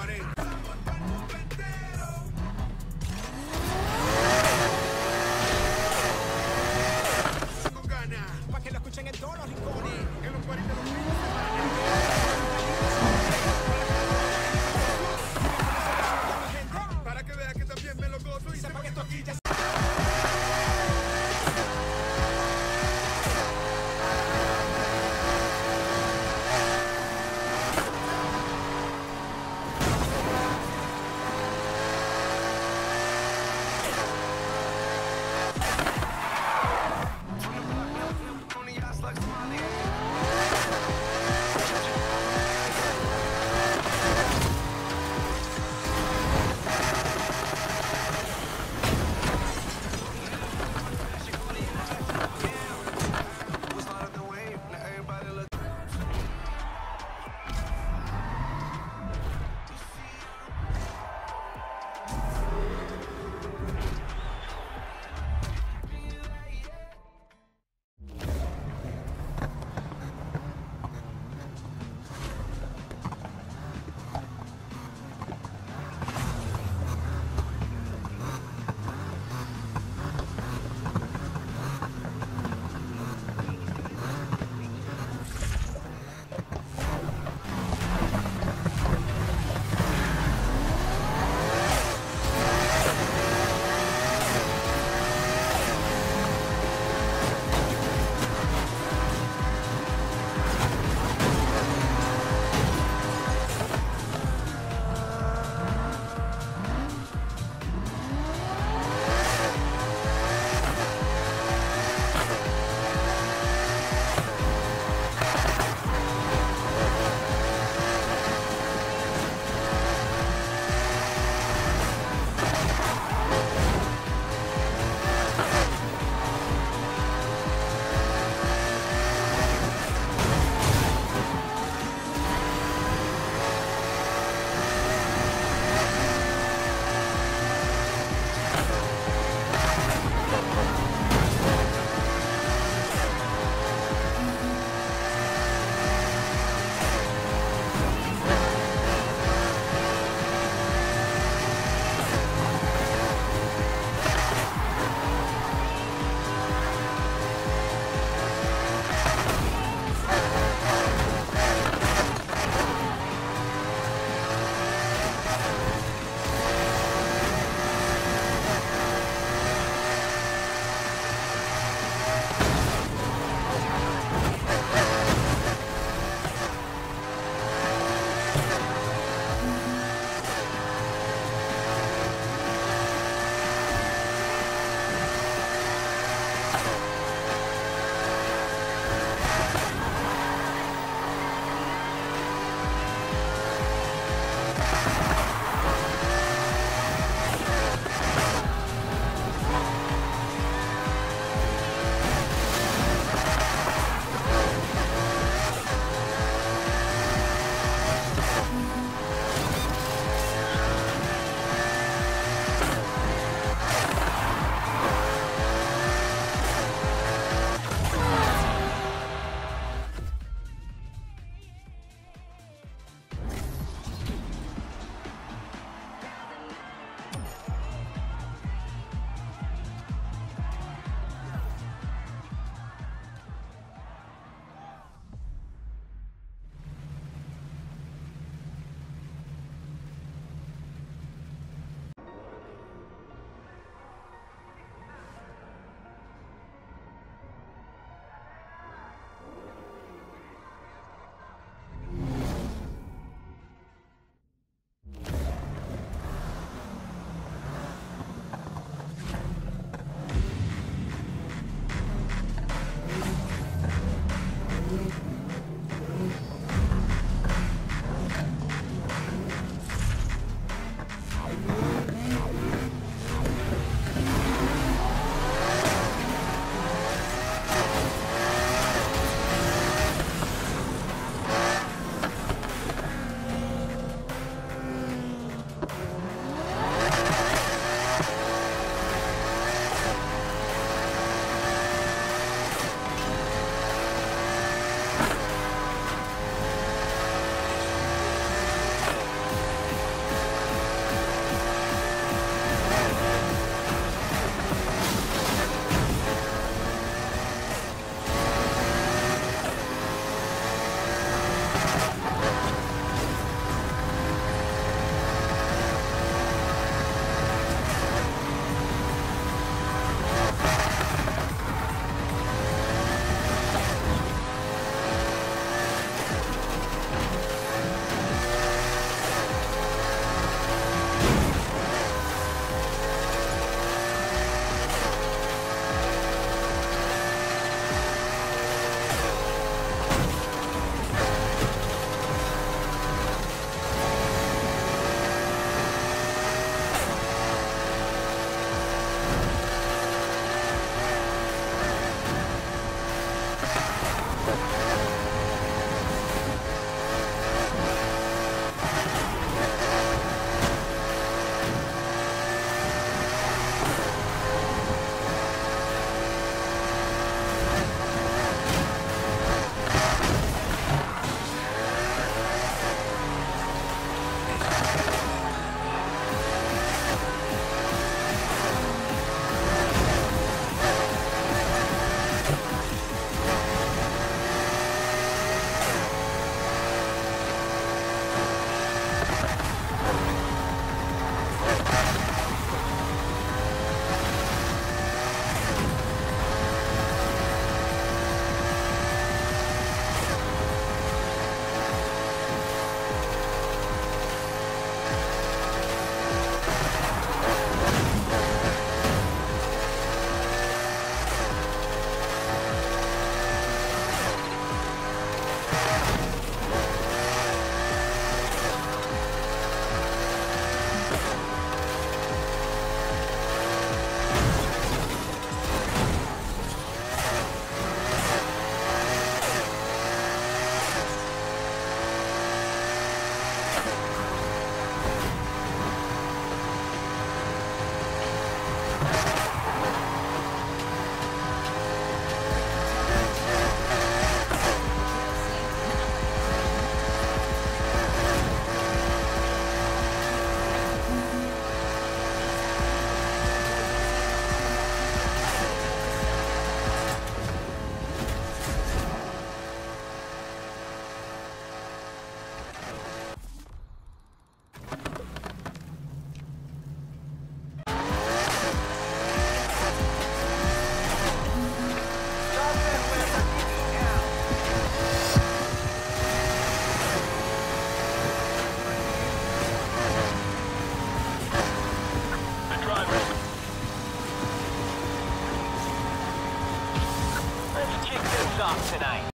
40.